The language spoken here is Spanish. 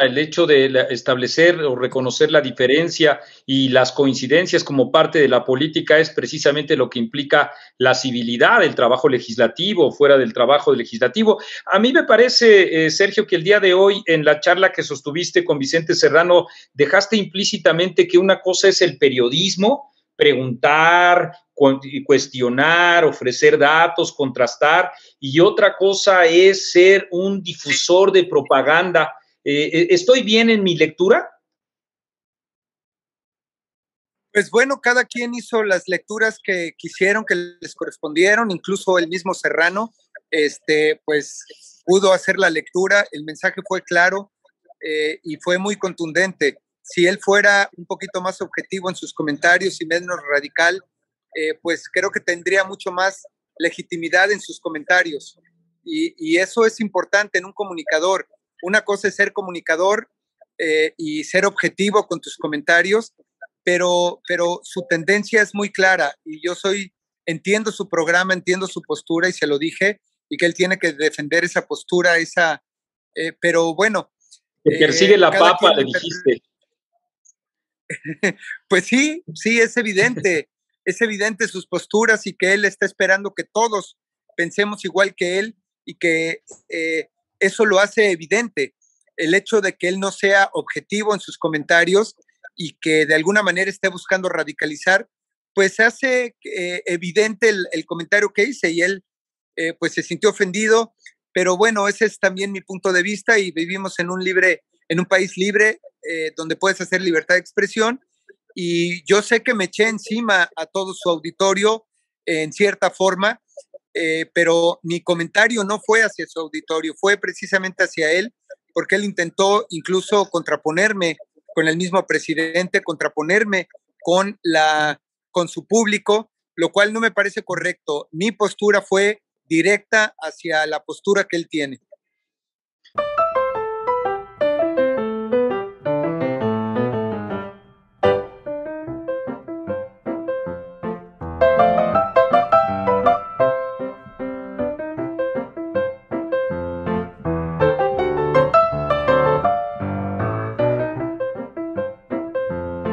el hecho de establecer o reconocer la diferencia y las coincidencias como parte de la política es precisamente lo que implica la civilidad del trabajo legislativo, fuera del trabajo legislativo. A mí me parece, eh, Sergio, que el día de hoy, en la charla que sostuviste con Vicente Serrano, dejaste implícitamente que una cosa es el periodismo, preguntar, cuestionar, ofrecer datos, contrastar, y otra cosa es ser un difusor de propaganda eh, eh, ¿Estoy bien en mi lectura? Pues bueno, cada quien hizo las lecturas que quisieron, que les correspondieron, incluso el mismo Serrano, este, pues pudo hacer la lectura, el mensaje fue claro eh, y fue muy contundente. Si él fuera un poquito más objetivo en sus comentarios y menos radical, pues creo que tendría mucho más legitimidad en sus comentarios. y, eso es importante en un comunicador. Una cosa es ser comunicador eh, y ser objetivo con tus comentarios, pero, pero su tendencia es muy clara y yo soy, entiendo su programa, entiendo su postura y se lo dije y que él tiene que defender esa postura, esa, eh, pero bueno. Que persigue la papa, le dijiste. pues sí, sí, es evidente, es evidente sus posturas y que él está esperando que todos pensemos igual que él y que eh, eso lo hace evidente. El hecho de que él no sea objetivo en sus comentarios y que de alguna manera esté buscando radicalizar, pues hace eh, evidente el, comentario que hice y él eh, pues se sintió ofendido, pero bueno, ese es también mi punto de vista y vivimos en un libre, en un país libre eh, donde puedes hacer libertad de expresión y yo sé que me eché encima a todo su auditorio en cierta forma, eh, pero mi comentario no fue hacia su auditorio, fue precisamente hacia él, porque él intentó incluso contraponerme con el mismo presidente, contraponerme con, la, con su público, lo cual no me parece correcto. Mi postura fue directa hacia la postura que él tiene.